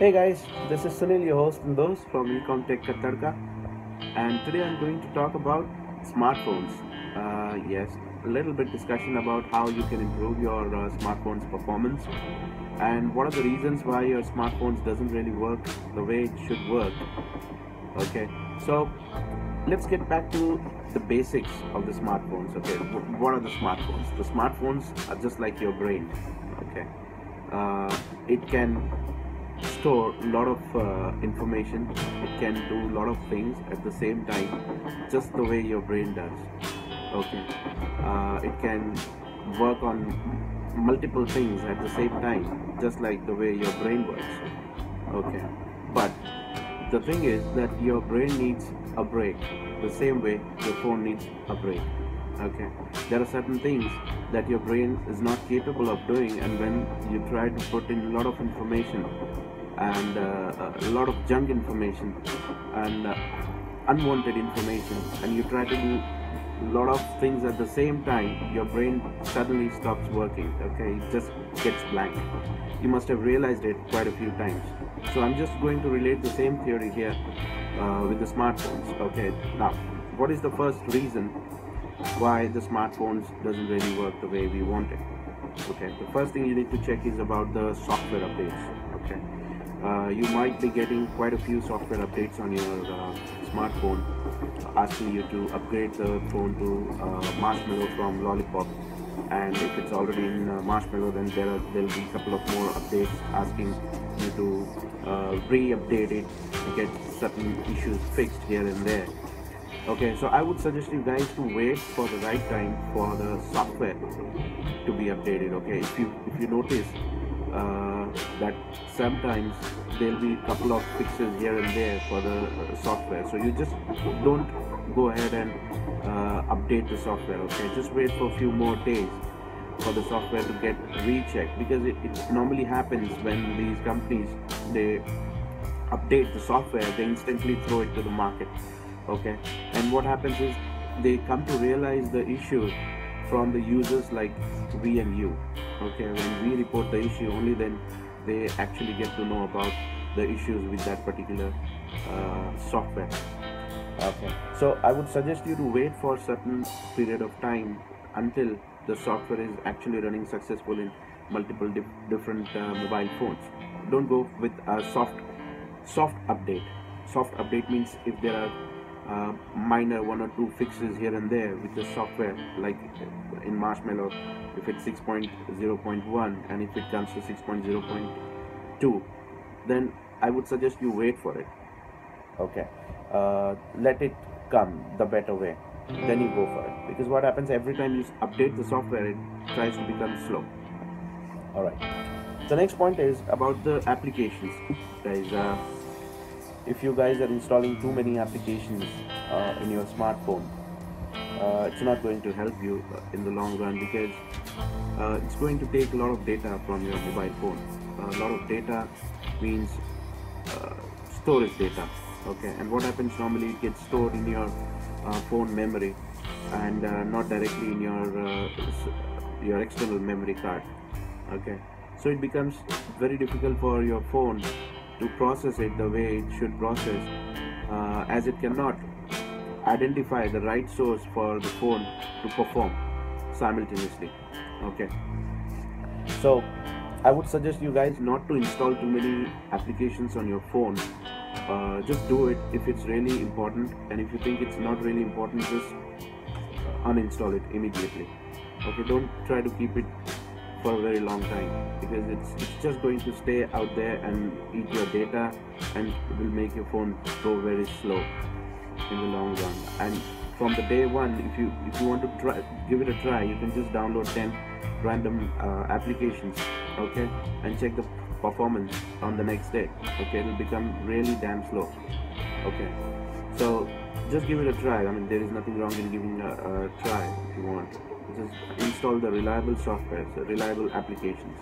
Hey guys, this is Sunil, your host and host from Ecom Tech Ka Tadka, and today I'm going to talk about smartphones. Uh, yes, a little bit discussion about how you can improve your uh, smartphone's performance and what are the reasons why your smartphones doesn't really work the way it should work. Okay, so let's get back to the basics of the smartphones. Okay, what are the smartphones? The smartphones are just like your brain. Okay, uh, it can store a lot of uh, information. It can do a lot of things at the same time just the way your brain does. Okay. Uh, it can work on multiple things at the same time just like the way your brain works. Okay. But the thing is that your brain needs a break the same way your phone needs a break. Okay. There are certain things that your brain is not capable of doing and when you try to put in a lot of information and uh, a lot of junk information and uh, unwanted information and you try to do a lot of things at the same time your brain suddenly stops working okay? It just gets blank. You must have realized it quite a few times. So i'm just going to relate the same theory here uh, with the smartphones okay? Now what is the first reason why the smartphones doesn't really work the way we want it okay? The first thing you need to check is about the software updates okay? Uh, you might be getting quite a few software updates on your uh, smartphone asking you to upgrade the phone to uh, marshmallow from lollipop. And if it's already in uh, marshmallow then there there'll be a couple of more updates asking you to uh, re-update it to get certain issues fixed here and there okay so i would suggest you guys to wait for the right time for the software to be updated okay? If you if you notice uh, that sometimes there'll be a couple of fixes here and there for the uh, software. So you just don't go ahead and uh, update the software okay? Just wait for a few more days for the software to get rechecked because it, it normally happens when these companies they update the software they instantly throw it to the market okay. And what happens is they come to realize the issue from the users like we and you. Okay when we report the issue only then they actually get to know about the issues with that particular uh, software. Okay. So i would suggest you to wait for a certain period of time until the software is actually running successful in multiple dif- different uh, mobile phones. Don't go with a soft soft update. Soft update means if there are uh, minor one or two fixes here and there with the software like in marshmallow if it's 6.0.1 and if it comes to 6.0.2 then i would suggest you wait for it. Okay. Uh, let it come the better way. Then you go for it. Because what happens every time you update the software it tries to become slow. All right. The next point is about the applications guys. Uh, if you guys are installing too many applications uh, in your smartphone uh, it's not going to help you uh, in the long run because uh, it's going to take a lot of data from your mobile phone. A lot of data means uh, storage data okay? And what happens normally it gets stored in your uh, phone memory and not directly in your your external memory card okay? So it becomes very difficult for your phone to process it the way it should process uh, as it cannot identify the right source for the phone to perform simultaneously. Okay. So i would suggest you guys not to install too many applications on your phone. Uh, just do it if it's really important and if you think it's not really important just uninstall it immediately. Okay don't try to keep it for a very long time. Because it's it's just going to stay out there and eat your data and it will make your phone go very slow in the long run. And from the day one if you if you want to try give it a try you can just download 10 random uh, applications okay and check the performance on the next day okay? It'll become really damn slow okay? So just give it a try. I mean there is nothing wrong in giving a, a try if you want just install the reliable software so reliable applications.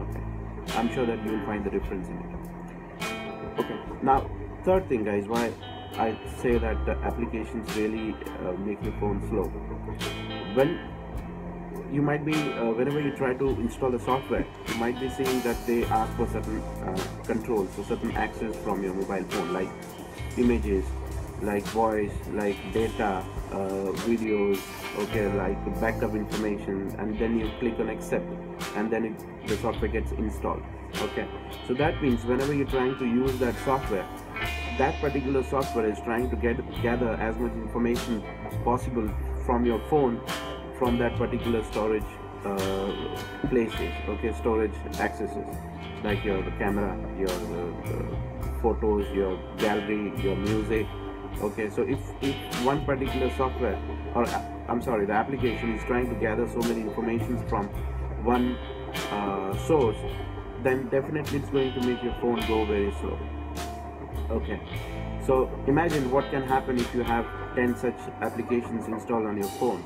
Okay. I'm sure that you will find the difference in it. Okay. Now third thing guys why i say that the applications really uh, make your phone slow. When you might be uh, whenever you try to install the software you might be seeing that they ask for certain uh, controls so certain access from your mobile phone like images like voice like data uh, videos okay like backup information and then you click on accept and then it, the software gets installed okay? So that means whenever you're trying to use that software that particular software is trying to get gather as much information as possible from your phone from that particular storage uh, places okay storage accesses like your camera your uh, photos your gallery your music okay so if, if one particular software or i'm sorry the application is trying to gather so many informations from one uh, source then definitely it's going to make your phone go very slow. Okay so imagine what can happen if you have 10 such applications installed on your phone.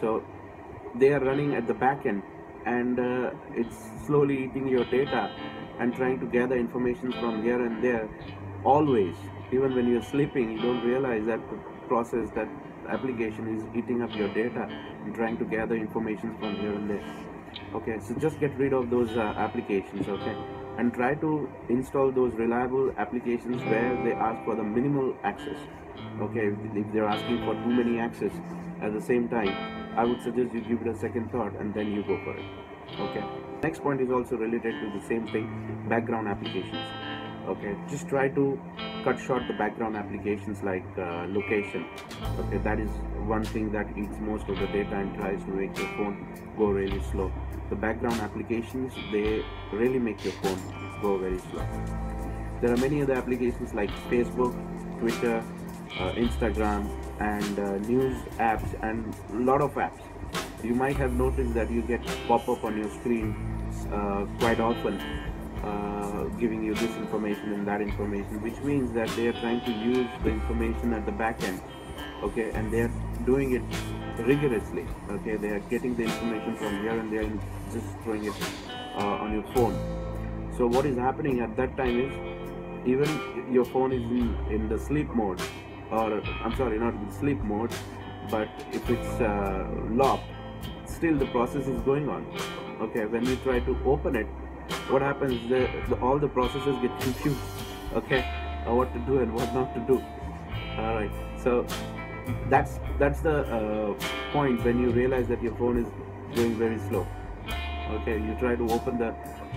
So they are running at the back end and uh, it's slowly eating your data and trying to gather information from here and there always even when you're sleeping you don't realize that the process that application is eating up your data and trying to gather information from here and there. Okay so just get rid of those uh, applications okay? And try to install those reliable applications where they ask for the minimal access okay? If, if they're asking for too many access at the same time i would suggest you give it a second thought and then you go for it okay? Next point is also related to the same thing background applications okay? Just try to cut short the background applications like uh, location. Okay that is one thing that eats most of the data and tries to make your phone go really slow. The background applications they really make your phone go very slow. There are many other applications like facebook twitter uh, instagram and uh, news apps and a lot of apps. You might have noticed that you get pop-up on your screen uh, quite often uh, giving you this information and that information which means that they are trying to use the information at the back end okay? And they are doing it rigorously okay? They are getting the information from here and they are just throwing it uh, on your phone. So what is happening at that time is even your phone is in, in the sleep mode or i'm sorry not in sleep mode but if it's uh, locked still the process is going on okay? When you try to open it what happens the, the, all the processes get confused okay? Uh, what to do and what not to do. All right so that's that's the uh, point when you realize that your phone is going very slow okay? You try to open the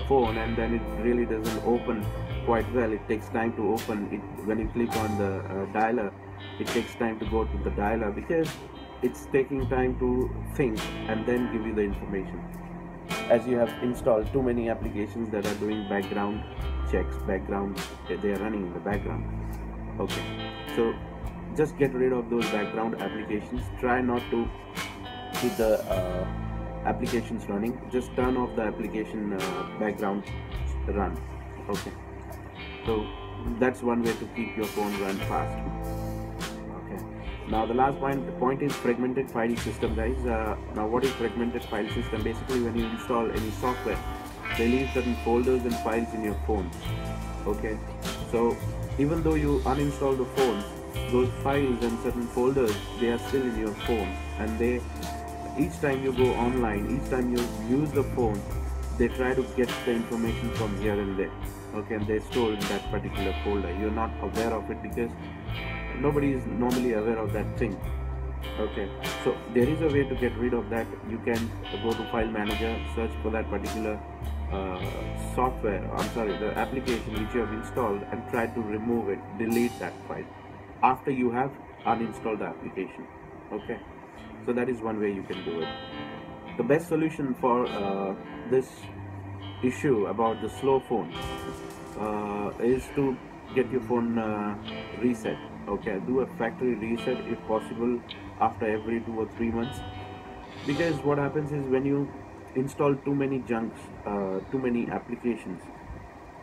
phone and then it really doesn't open quite well. It takes time to open. It when you click on the uh, dialer it takes time to go to the dialer because it's taking time to think and then give you the information as you have installed too many applications that are doing background checks background they are running in the background. Okay. So just get rid of those background applications. Try not to keep the uh, applications running. Just turn off the application uh, background run. Okay. So that's one way to keep your phone run fast now the last point the point is fragmented file system guys. Uh, now what is fragmented file system? Basically when you install any software they leave certain folders and files in your phone. Okay? So even though you uninstall the phone those files and certain folders they are still in your phone. And they each time you go online each time you use the phone they try to get the information from here and there. Okay? And they store in that particular folder. You're not aware of it because nobody is normally aware of that thing. Okay. So there is a way to get rid of that. You can go to file manager search for that particular uh, software i'm sorry the application which you have installed and try to remove it delete that file after you have uninstalled the application. Okay. So that is one way you can do it. The best solution for uh, this issue about the slow phone uh, is to get your phone uh, reset okay do a factory reset if possible after every two or three months. Because what happens is when you install too many junks uh, too many applications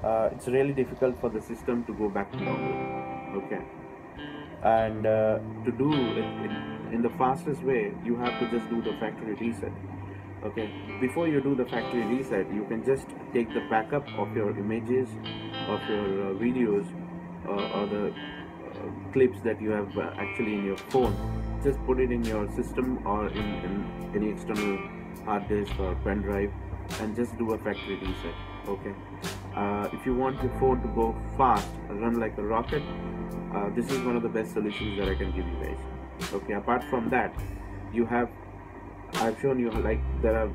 uh, it's really difficult for the system to go back to normal. Okay. And uh, to do it in, the fastest way you have to just do the factory reset. Okay. Before you do the factory reset you can just take the backup of your images of your uh, videos uh, or the clips that you have uh, actually in your phone. Just put it in your system or in, in any external hard disk or pen drive and just do a factory reset okay? Uh, if you want your phone to go fast run like a rocket uh, this is one of the best solutions that I can give you guys okay? Apart from that you have I've shown you like there are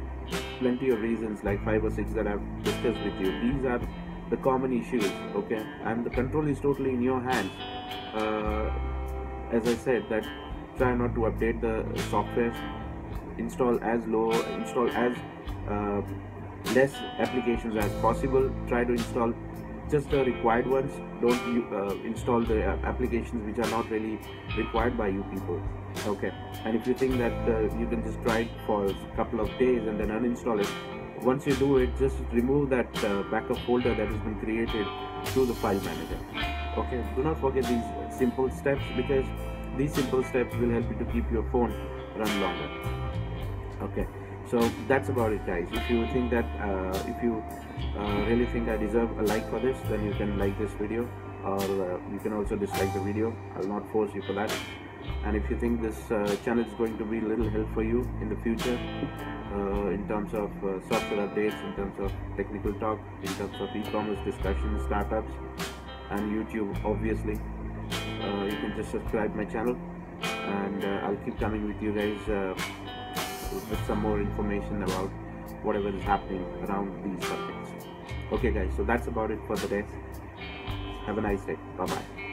plenty of reasons like five or six that I've discussed with you. These are the common issues okay? And the control is totally in your hands as I said that try not to update the software. Install as low install as uh, less applications as possible. Try to install just the required ones. Don't uh, install the uh, applications which are not really required by you people. Okay. And if you think that uh, you can just try it for a couple of days and then uninstall it once you do it just remove that uh, backup folder that has been created through the file manager okay do not forget these simple steps because these simple steps will help you to keep your phone run longer. Okay so that's about it guys. If you think that uh, if you uh, really think I deserve a like for this then you can like this video or uh, you can also dislike the video. I'll not force you for that. And if you think this uh, channel is going to be a little help for you in the future uh, in terms of uh, software updates in terms of technical talk in terms of e-commerce discussions startups and YouTube obviously uh, you can just subscribe my channel and uh, I'll keep coming with you guys uh, with some more information about whatever is happening around these subjects. Okay guys, so that's about it for the day. Have a nice day. Bye bye.